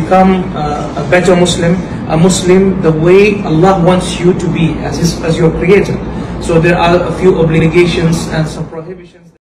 become uh, a better Muslim, a Muslim the way Allah wants you to be as, his, as your creator. So there are a few obligations and some prohibitions.